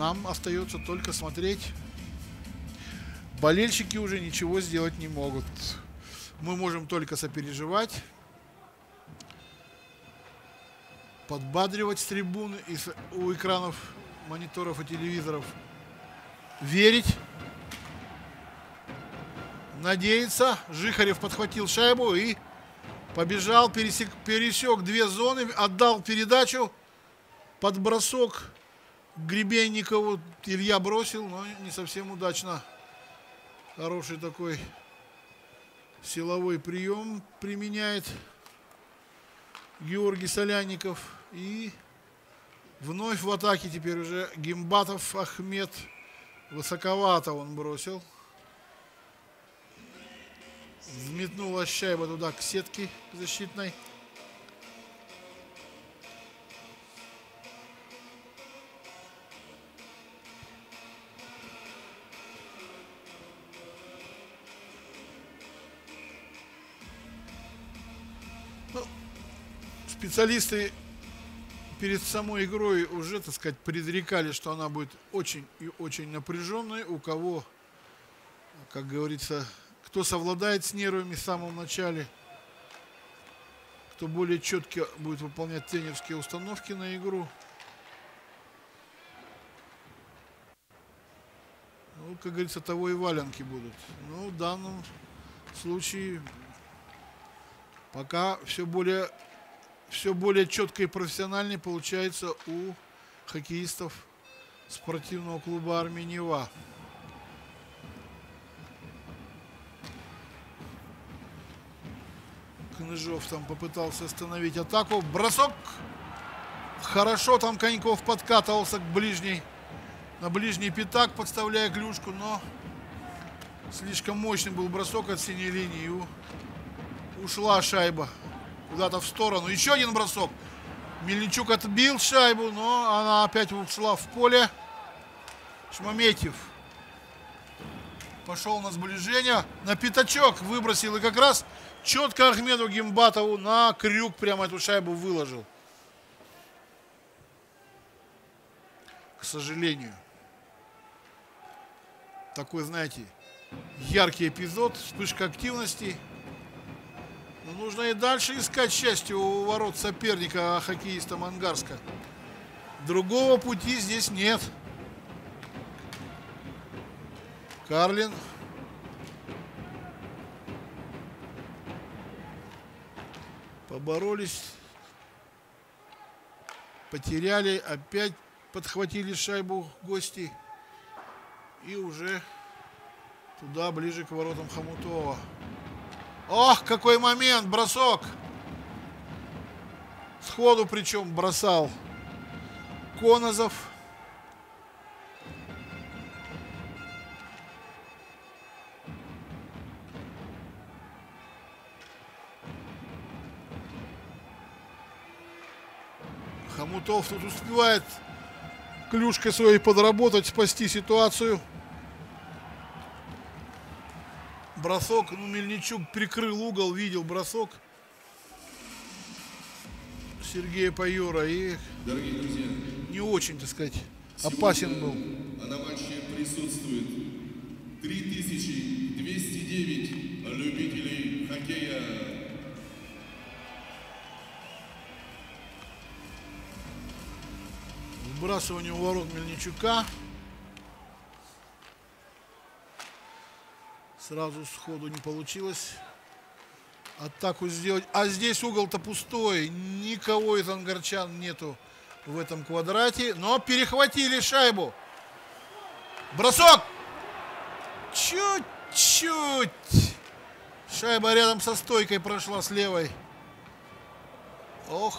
Нам остается только смотреть. Болельщики уже ничего сделать не могут. Мы можем только сопереживать, подбадривать с трибуны и с, у экранов мониторов и телевизоров, верить, надеяться. Жихарев подхватил шайбу и побежал, пересек, пересек две зоны, отдал передачу под бросок Гребенникову. Илья бросил, но не совсем удачно. Хороший такой силовой прием применяет Георгий Соляников. И вновь в атаке теперь уже Гимбатов Ахмед. Высоковато он бросил. Взметнула шайба туда к сетке защитной. Специалисты перед самой игрой уже, так сказать, предрекали, что она будет очень и очень напряженной. У кого, как говорится, кто совладает с нервами в самом начале, кто более четко будет выполнять тренерские установки на игру. Ну, как говорится, того и валенки будут. Ну, в данном случае пока все более все более четко и профессиональнее получается у хоккеистов спортивного клуба «Армия Нева». Кныжов там попытался остановить атаку. Бросок. Хорошо там Коньков подкатывался к ближней. На ближний пятак, подставляя клюшку, но слишком мощный был бросок от синей линии. Ушла шайба куда-то в сторону. Еще один бросок. Мельничук отбил шайбу, но она опять ушла в поле. Шмаметьев пошел на сближение. На пятачок выбросил. И как раз четко Ахмеду Гимбатову на крюк прямо эту шайбу выложил. К сожалению. Такой, знаете, яркий эпизод, вспышка активности. Но ну, нужно и дальше искать счастье у ворот соперника, хоккеиста Мангарска. Другого пути здесь нет. Карлин. Поборолись. Потеряли. Опять подхватили шайбу гости. И уже туда, ближе к воротам Хомутова. Ох, какой момент, бросок. Сходу причем бросал Конозов. Хомутов тут успевает клюшкой своей подработать, спасти ситуацию. Бросок, ну, Мельничук прикрыл угол, видел бросок Сергея Пайора и друзья, не очень, так сказать, опасен был. А на матче присутствует 3209 любителей хоккея. Вбрасывание у ворот Мельничука. Сразу сходу не получилось атаку сделать. А здесь угол-то пустой. Никого из ангарчан нету в этом квадрате. Но перехватили шайбу. Бросок! Чуть-чуть. Шайба рядом со стойкой прошла с левой. Ох.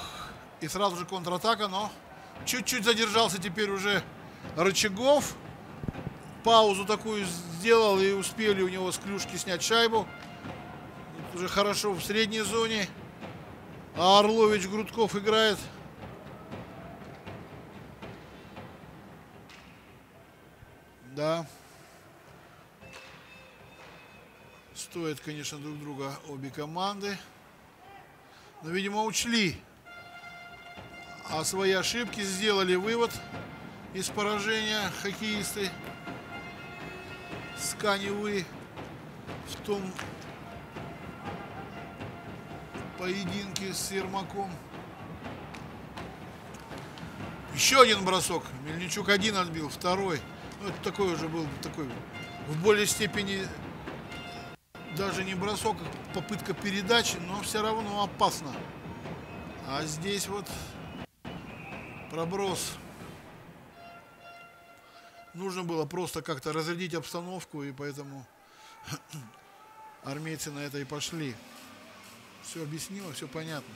И сразу же контратака, но чуть-чуть задержался теперь уже Рычагов паузу такую сделал и успели у него с клюшки снять шайбу. Уже хорошо в средней зоне. А Орлович Грудков играет. Да. Стоит, конечно, друг друга обе команды. Но, видимо, учли. А свои ошибки сделали вывод из поражения хоккеисты Сканевы в том поединке с Ермаком. Еще один бросок. Мельничук один отбил, второй. Ну, это такой уже был такой в более степени даже не бросок, а попытка передачи, но все равно опасно. А здесь вот проброс. Нужно было просто как-то разрядить обстановку, и поэтому армейцы на это и пошли. Все объяснило, все понятно.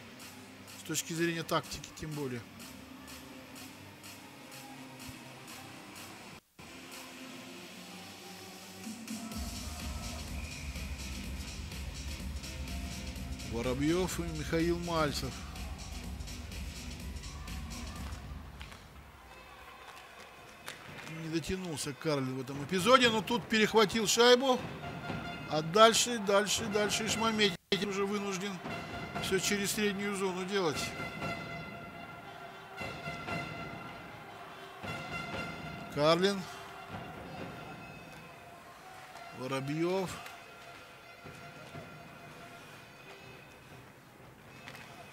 С точки зрения тактики, тем более. Воробьев и Михаил Мальцев. Дотянулся Карлин в этом эпизоде, но тут перехватил шайбу. А дальше, дальше, дальше Ишмаметь уже вынужден все через среднюю зону делать. Карлин. Воробьев.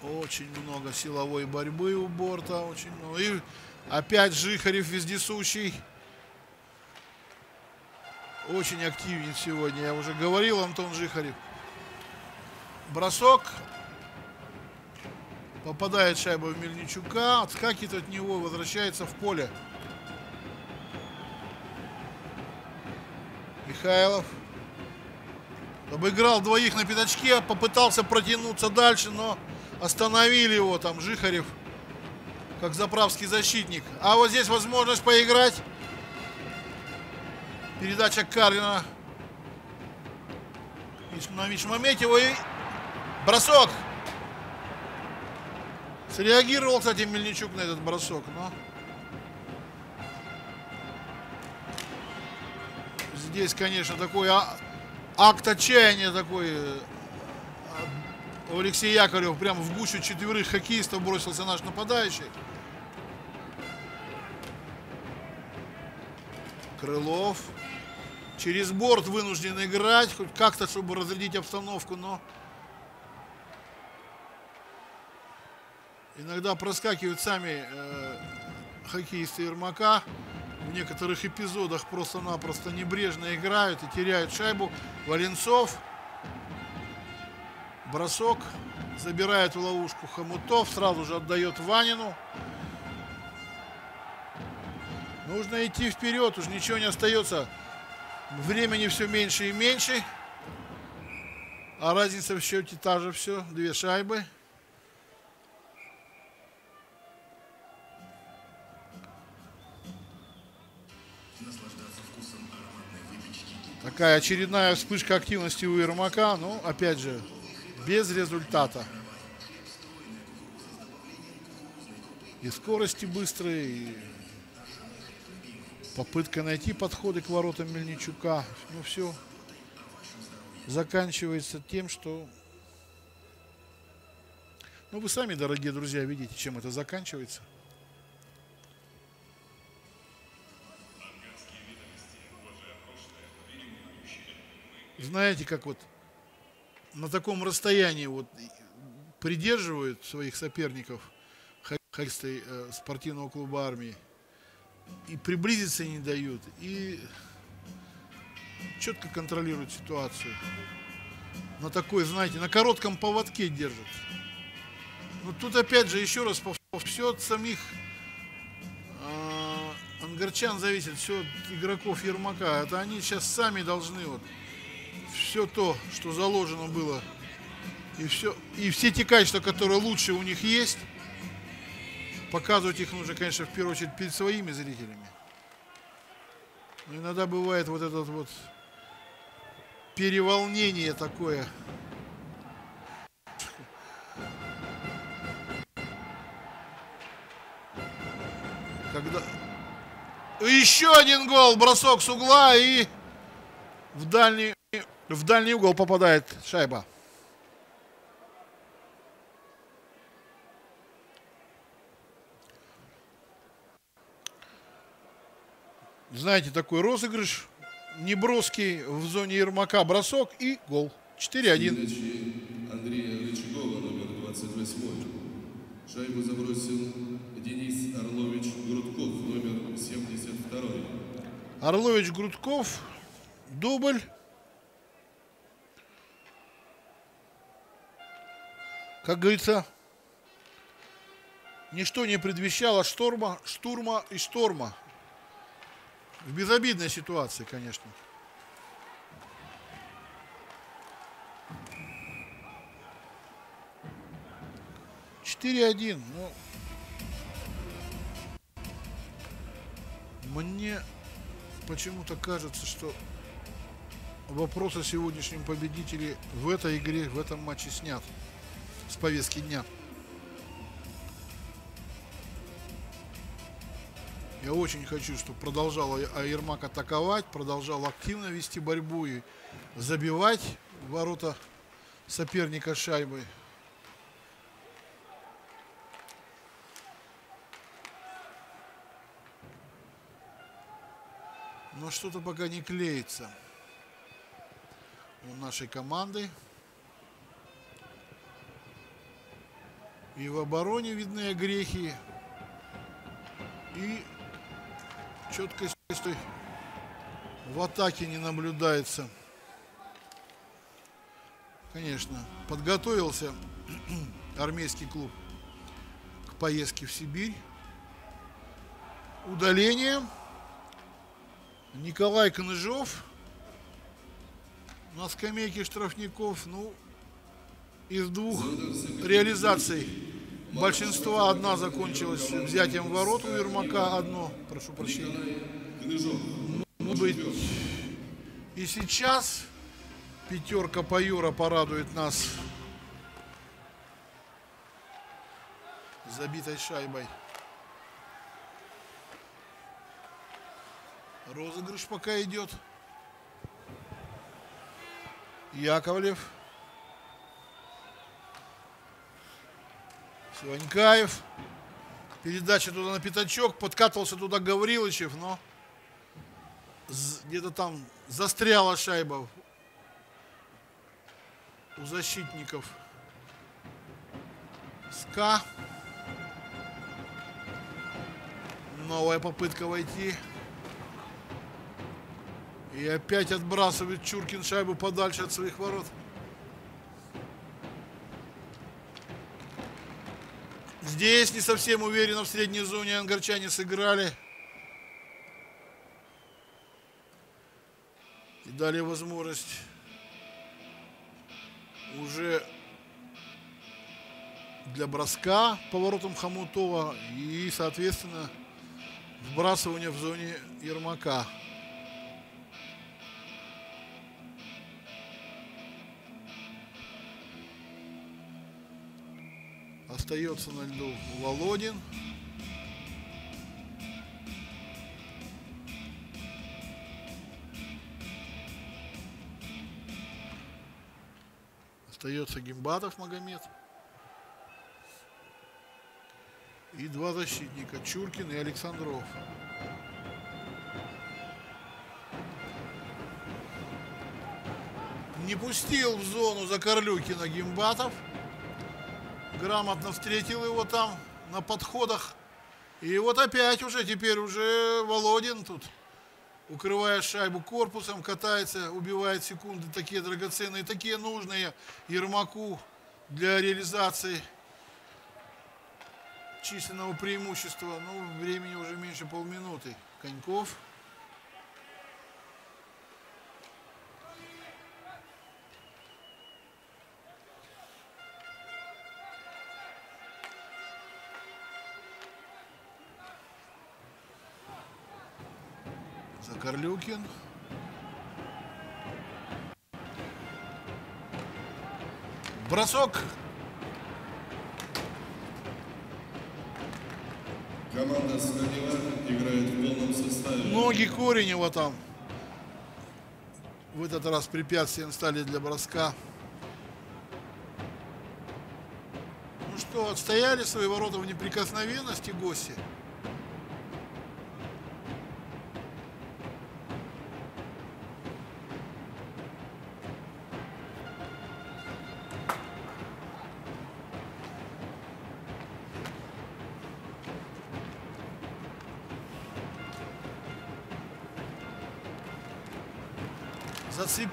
Очень много силовой борьбы у борта. Очень много. И опять Жихарев вездесущий. Очень активен сегодня. Я уже говорил, Антон Жихарев. Бросок. Попадает шайба в Мельничука. Отскакивает от него. Возвращается в поле. Михайлов. Обыграл двоих на пятачке. Попытался протянуться дальше, но Остановили его там Жихарев, как заправский защитник. А вот здесь возможность поиграть. Передача Карлина. На Вичмаметьеву и бросок. Среагировал, кстати, Мельничук на этот бросок, но... Здесь, конечно, такой а, акт отчаяния такой э, Алексей Яковлев прямо в гущу четверых хоккеистов бросился наш нападающий. Крылов. Через борт вынужден играть, хоть как-то, чтобы разрядить обстановку, но иногда проскакивают сами э, хоккеисты Ермака. В некоторых эпизодах просто-напросто небрежно играют и теряют шайбу. Валенцов Бросок. Забирает в ловушку Хомутов. Сразу же отдает Ванину. Нужно идти вперед. Уж ничего не остается. Времени все меньше и меньше. А разница в счете та же все. Две шайбы. Такая очередная вспышка активности у Ермака. Ну, опять же, без результата. И скорости быстрые, и попытка найти подходы к воротам Мельничука. Ну все заканчивается тем, что... Ну вы сами, дорогие друзья, видите, чем это заканчивается. Знаете, как вот на таком расстоянии вот придерживают своих соперников хоккеисты э, спортивного клуба армии и приблизиться не дают и четко контролируют ситуацию. На такой знаете на коротком поводке держат. Но тут опять же еще раз все от самих э, ангарчан зависит все от игроков Ермака. Это они сейчас сами должны вот все то, что заложено было, и, все, и все те качества, которые лучше у них есть, показывать их нужно, конечно, в первую очередь перед своими зрителями. Но иногда бывает вот этот вот переволнение такое. Когда... Еще один гол, бросок с угла и в дальний в дальний угол попадает шайба. Знаете, такой розыгрыш неброский в зоне Ермака, бросок и гол. 4-1. Передачи Андрея Рычагова, номер 28. Шайбу забросил Денис Орлович Грудков, номер 72. Орлович Грудков, дубль. Как говорится, ничто не предвещало шторма, штурма и шторма. В безобидной ситуации, конечно. Четыре один. Ну, мне почему-то кажется, что вопрос о сегодняшнем победителе в этой игре, в этом матче снят с повестки дня. Я очень хочу, чтобы продолжал А- Ермак атаковать, продолжал активно вести борьбу и забивать ворота соперника шайбы. Но что-то пока не клеится у нашей команды. И в обороне видны огрехи. И четкости в атаке не наблюдается. Конечно, подготовился армейский клуб к поездке в Сибирь. Удаление. Николай Коныжов на скамейке штрафников. Ну, из двух реализаций большинства одна закончилась взятием ворот у Ермака, одно, прошу прощения. Может быть, и сейчас пятерка Паюра порадует нас забитой шайбой. Розыгрыш пока идет. Яковлев. Сиванькаев. Передача туда на пятачок. Подкатывался туда Гаврилычев, но где-то там застряла шайба у защитников. СКА. Новая попытка войти. И опять отбрасывает Чуркин шайбу подальше от своих ворот. Здесь не совсем уверенно в средней зоне ангарчане сыграли. И дали возможность уже для броска поворотом Хомутова и, соответственно, вбрасывания в зоне Ермака. Остается на льду Володин. Остается Гимбатов Магомед. И два защитника, Чуркин и Александров. Не пустил в зону Закорлюкина Гимбатов. Грамотно встретил его там на подходах. И вот опять уже, теперь уже Володин тут, укрывая шайбу корпусом, катается, убивает секунды такие драгоценные, такие нужные Ермаку для реализации численного преимущества. Ну, времени уже меньше полминуты. Коньков. Закорлюкин. Бросок. Команда Скадила играет в полном составе. Ноги Коренева там. В этот раз препятствием стали для броска. Ну что, отстояли свои ворота в неприкосновенности гости?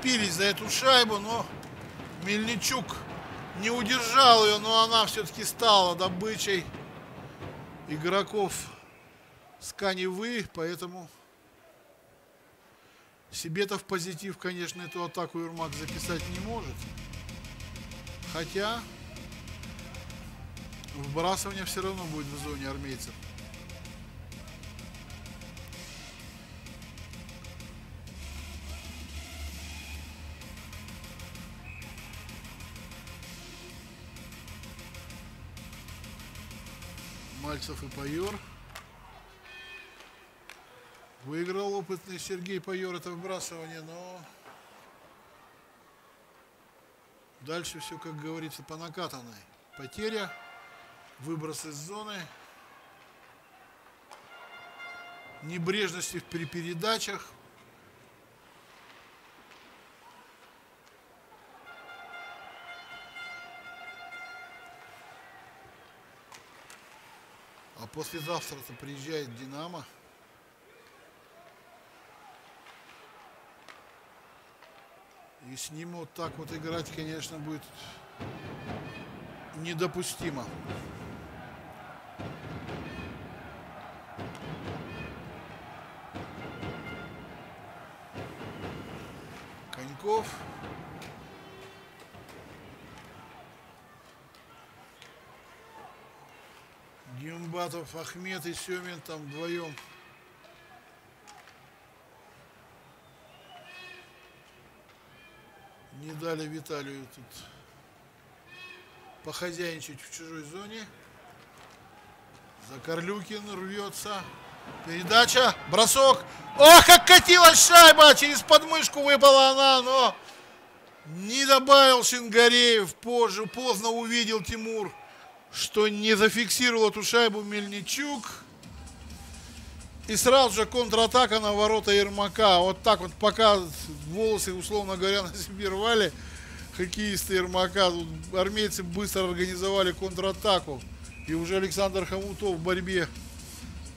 Зацепились за эту шайбу, но Мельничук не удержал ее, но она все-таки стала добычей игроков с Каневы, поэтому себе-то в позитив, конечно, эту атаку Юрмак записать не может. Хотя вбрасывание все равно будет в зоне армейцев. Мальцев и Пайор. Выиграл опытный Сергей Пайор это выбрасывание, но дальше все, как говорится, по накатанной. Потеря, выброс из зоны, небрежности при передачах. Послезавтра-то приезжает Динамо. И с ним вот так вот играть, конечно, будет недопустимо. Гимбатов, Ахмед и Семин там вдвоем. Не дали Виталию тут похозяйничать в чужой зоне. Закарлюкин рвется. Передача, бросок. Ох, как катилась шайба! Через подмышку выпала она, но не добавил Шингареев. Позже, поздно увидел Тимур, что не зафиксировал эту шайбу Мельничук. И сразу же контратака на ворота Ермака. Вот так вот, пока волосы, условно говоря, на себе рвали, хоккеисты Ермака, тут армейцы быстро организовали контратаку. И уже Александр Хомутов в борьбе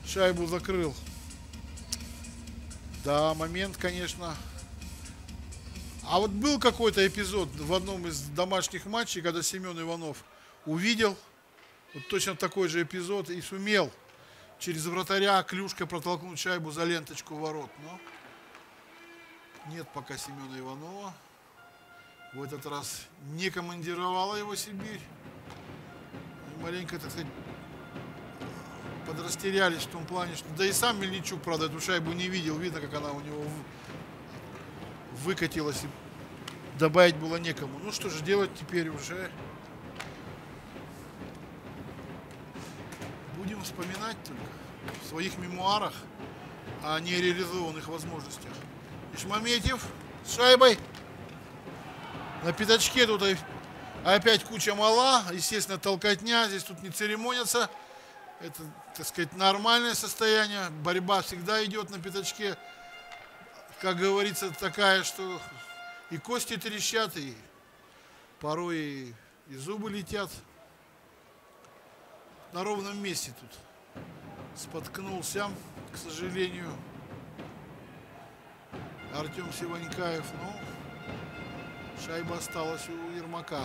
шайбу закрыл. Да, момент, конечно. А вот был какой-то эпизод в одном из домашних матчей, когда Семен Иванов увидел вот точно такой же эпизод и сумел через вратаря клюшкой протолкнуть шайбу за ленточку ворот. Но нет пока Семена Иванова. В этот раз не командировала его Сибирь. И маленько, так сказать, подрастерялись в том плане, что... Да и сам Мельничук, правда, эту шайбу не видел. Видно, как она у него выкатилась. И добавить было некому. Ну что же делать теперь уже? Будем вспоминать только в своих мемуарах о нереализованных возможностях. Ишмаметьев с шайбой. На пятачке тут опять куча мала. Естественно, толкотня. Здесь тут не церемонятся. Это, так сказать, нормальное состояние. Борьба всегда идет на пятачке. Как говорится, такая, что и кости трещат, и порой и, и зубы летят. На ровном месте тут споткнулся, к сожалению, Артем Сиванькаев. Ну, шайба осталась у Ермака.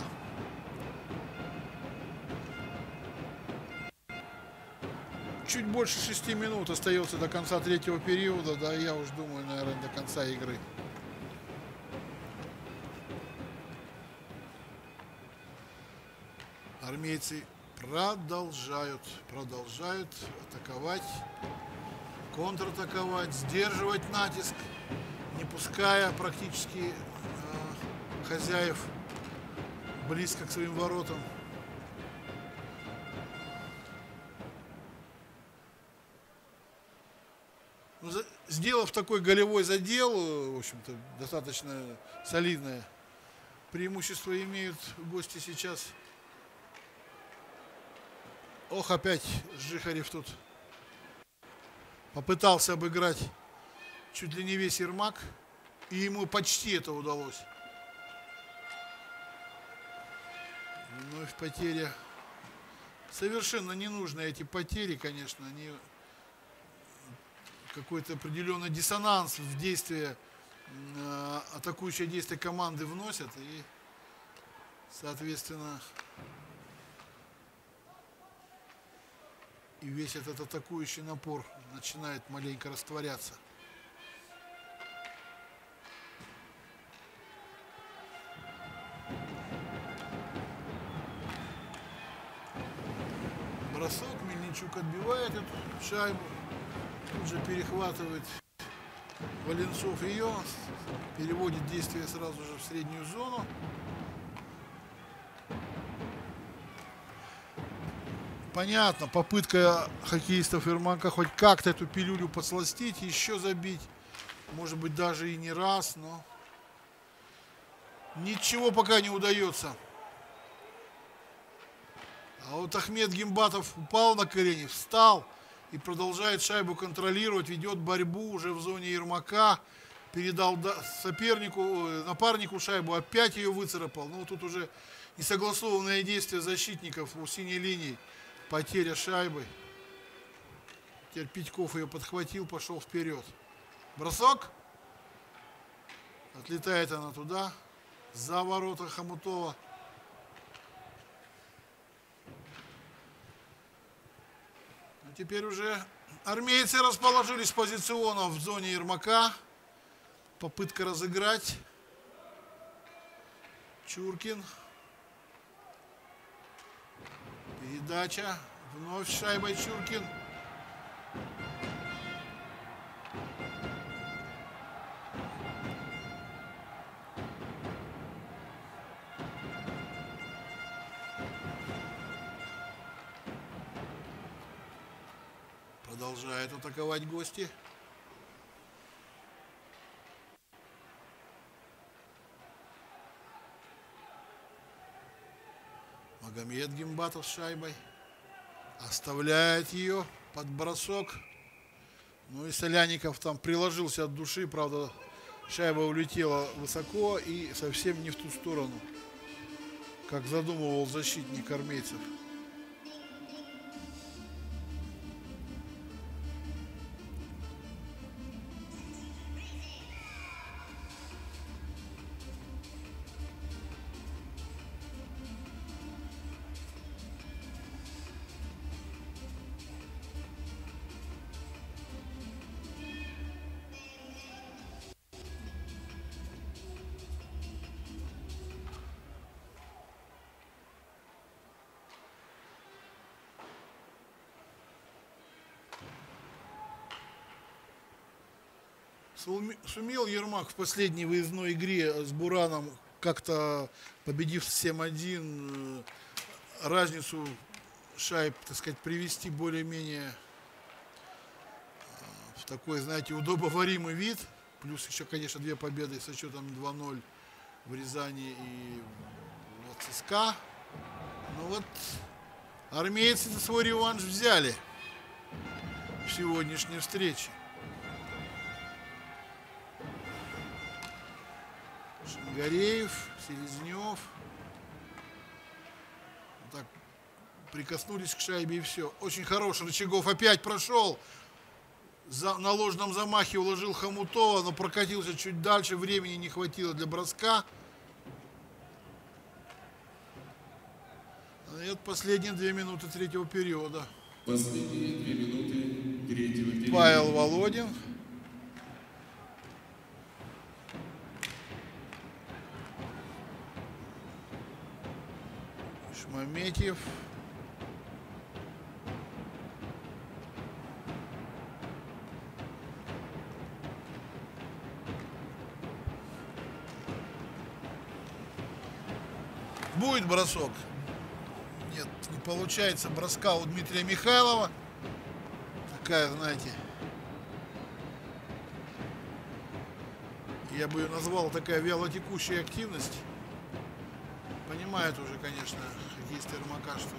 чуть больше шести минут остается до конца третьего периода, да, я уж думаю, наверное, до конца игры. Армейцы продолжают, продолжают атаковать, контратаковать, сдерживать натиск, не пуская практически э, хозяев близко к своим воротам. Ну, сделав такой голевой задел, в общем-то, достаточно солидное преимущество имеют гости сейчас. Ох, опять Жихарев тут попытался обыграть чуть ли не весь Ермак, и ему почти это удалось. Вновь потеря. Совершенно ненужные эти потери, конечно, они какой-то определенный диссонанс в действии э, атакующие действия команды вносят и, соответственно, и весь этот атакующий напор начинает маленько растворяться. Бросок, Мельничук отбивает эту шайбу, тут же перехватывает Валенцов ее, переводит действие сразу же в среднюю зону. Понятно, попытка хоккеистов Ермака хоть как-то эту пилюлю подсластить, еще забить. Может быть, даже и не раз, но ничего пока не удается. А вот Ахмед Гимбатов упал на колени, встал и продолжает шайбу контролировать, ведет борьбу уже в зоне Ермака. Передал сопернику, э, напарнику шайбу, опять ее выцарапал. Ну, тут уже несогласованные действия защитников у синей линии. Потеря шайбы. Теперь Питьков ее подхватил, пошел вперед. Бросок. Отлетает она туда, за ворота Хомутова. А теперь уже армейцы расположились позиционно в зоне Ермака. Попытка разыграть. Чуркин. Передача. Вновь шайбой Чуркин. Продолжает атаковать гости. Магомед Гимбатов с шайбой. Оставляет ее под бросок. Ну и Соляников там приложился от души. Правда, шайба улетела высоко и совсем не в ту сторону, как задумывал защитник армейцев. Сумел Ермак в последней выездной игре с Бураном, как-то победив 7-1, э, разницу шайб, так сказать, привести более-менее э, в такой, знаете, удобоваримый вид. Плюс еще, конечно, две победы со счетом 2-0 в Рязани и в ЦСКА. Ну вот, армейцы свой реванш взяли в сегодняшней встрече. Гореев, Селезнев. Так, прикоснулись к шайбе и все. Очень хороший. Рычагов опять прошел. За, на ложном замахе уложил Хомутова, но прокатился чуть дальше. Времени не хватило для броска. А это последние две минуты третьего периода. Последние две минуты третьего периода. Павел Володин. Шмаметьев. Будет бросок. Нет, не получается броска у Дмитрия Михайлова. Такая, знаете, я бы ее назвал такая вялотекущая активность. Понимает уже, конечно, хоккеисты Ермака, что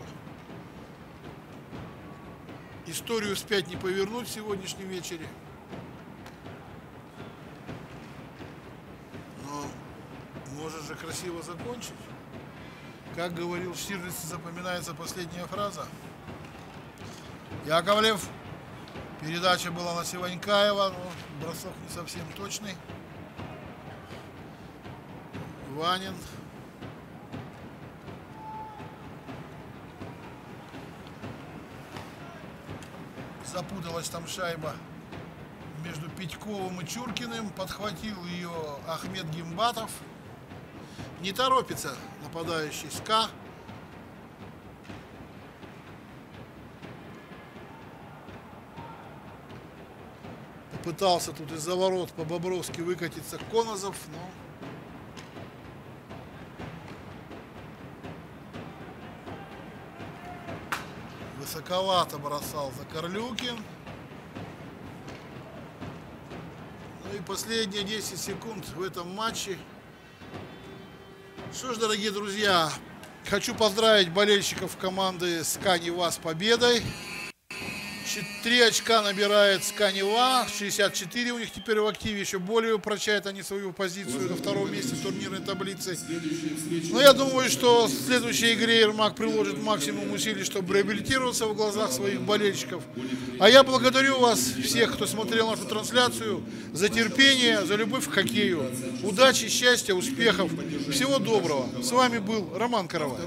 историю вспять не повернуть в сегодняшнем вечере. Но может же красиво закончить. Как говорил Штирлиц, запоминается последняя фраза. Яковлев. Передача была на Севанькаева, но бросок не совсем точный. Ванин. Запуталась там шайба между Петьковым и Чуркиным. Подхватил ее Ахмед Гимбатов. Не торопится нападающий СКА. Попытался тут из-за ворот по-бобровски выкатиться Конозов, но высоковато бросал Закорлюкин. Ну и последние 10 секунд в этом матче. Что ж, дорогие друзья, хочу поздравить болельщиков команды «Сканева» с победой. Три очка набирает Сканева, 64 у них теперь в активе, еще более упрочают они свою позицию на втором месте турнирной таблице. Но я думаю, что в следующей игре Ермак приложит максимум усилий, чтобы реабилитироваться в глазах своих болельщиков. А я благодарю вас, всех, кто смотрел нашу трансляцию, за терпение, за любовь к хоккею. Удачи, счастья, успехов, всего доброго. С вами был Роман Каравай.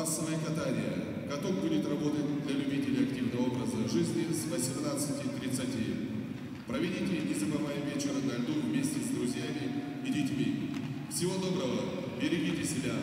Массовое катание. Каток будет работать для любителей активного образа жизни с 18.30. Проведите незабываемый вечер на льду вместе с друзьями и детьми. Всего доброго, берегите себя.